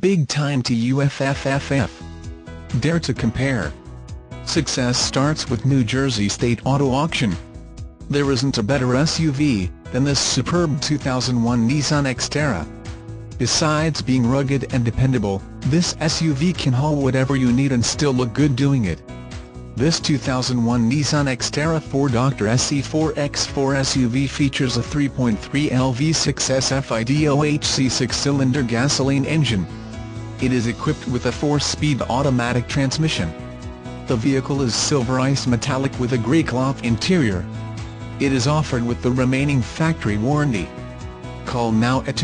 Big time to UFFFF. Dare to compare. Success starts with New Jersey State Auto Auction. There isn't a better SUV than this superb 2001 Nissan Xterra. Besides being rugged and dependable, this SUV can haul whatever you need and still look good doing it. This 2001 Nissan Xterra 4Doctor SE4X4 SUV features a 3.3 LV6 SFI DOHC six-cylinder gasoline engine. It is equipped with a four-speed automatic transmission. The vehicle is silver ice metallic with a grey cloth interior. It is offered with the remaining factory warranty. Call now at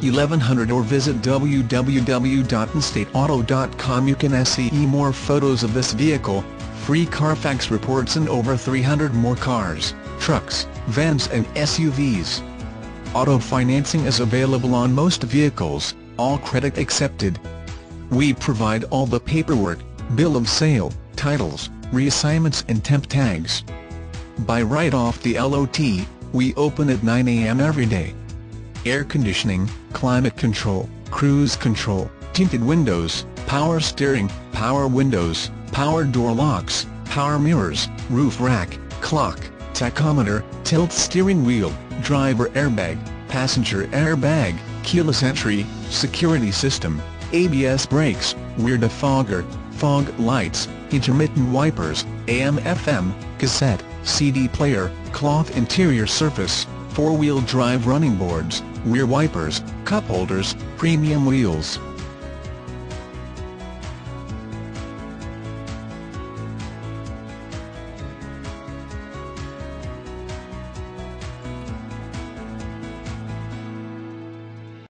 201-200-1100 or visit www.njstateauto.com. You can see more photos of this vehicle, free Carfax reports and over 300 more cars, trucks, vans and SUVs. Auto financing is available on most vehicles, all credit accepted. We provide all the paperwork, bill of sale, titles, reassignments and temp tags. Buy right off the LOT, we open at 9 a.m. every day. Air conditioning, climate control, cruise control, tinted windows, power steering, power windows, power door locks, power mirrors, roof rack, clock, tachometer, tilt steering wheel, driver airbag, passenger airbag, keyless entry, security system, ABS brakes, rear defogger, fog lights, intermittent wipers, AM-FM, cassette, CD player, cloth interior surface, four-wheel drive running boards, rear wipers, cup holders, premium wheels.